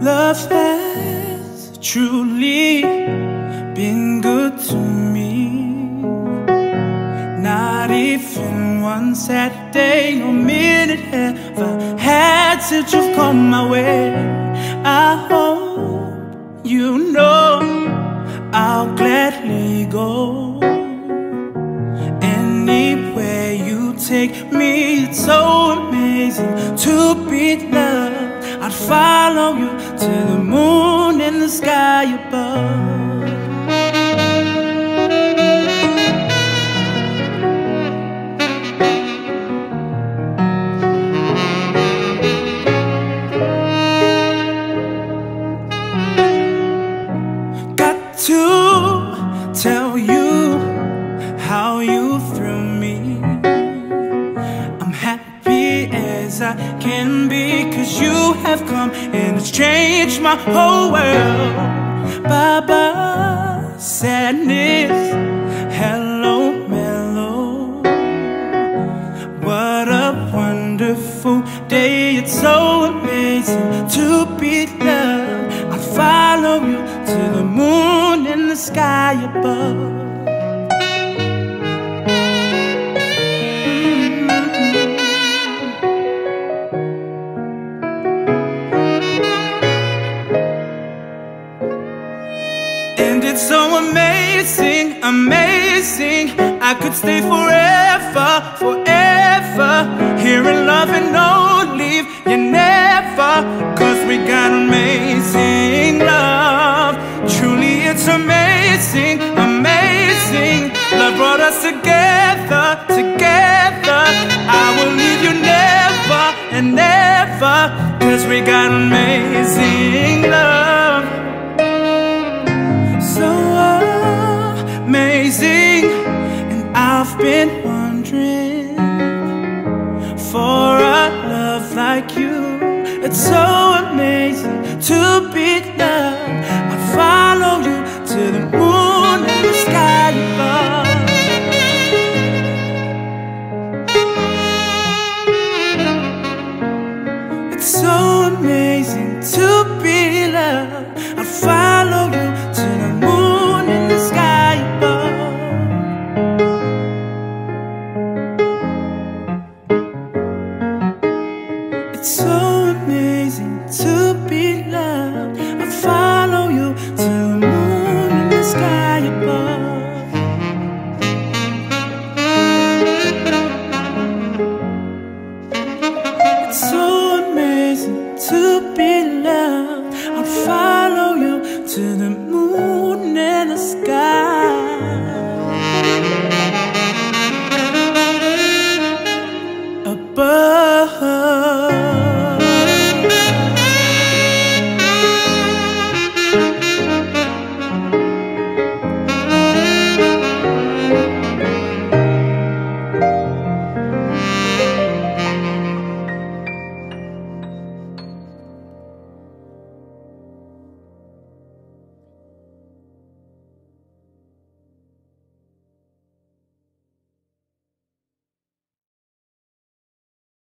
Love has truly been good to me. Not even one Saturday or minute I had since you've come my way. I hope you know I'll gladly go anywhere you take me. It's so amazing to be loved. I'd follow you to the moon and the sky above. Got to tell you how you thrill me. I'm happy as I can be, you have come and it's changed my whole world. Bye bye, sadness. Hello, mellow. What a wonderful day. It's so amazing to be loved. I follow you to the moon and the sky above. It's so amazing, amazing. I could stay forever, forever. Here in love and no leave, you never. Cause we got amazing love. Truly, it's amazing, amazing. Love brought us together, together. I will leave you never and never. Cause we got amazing love amazing, and I've been wondering for a love like you. It's so amazing to be loved. I follow you to the moon and the sky above. It's so amazing to be loved. I follow so amazing to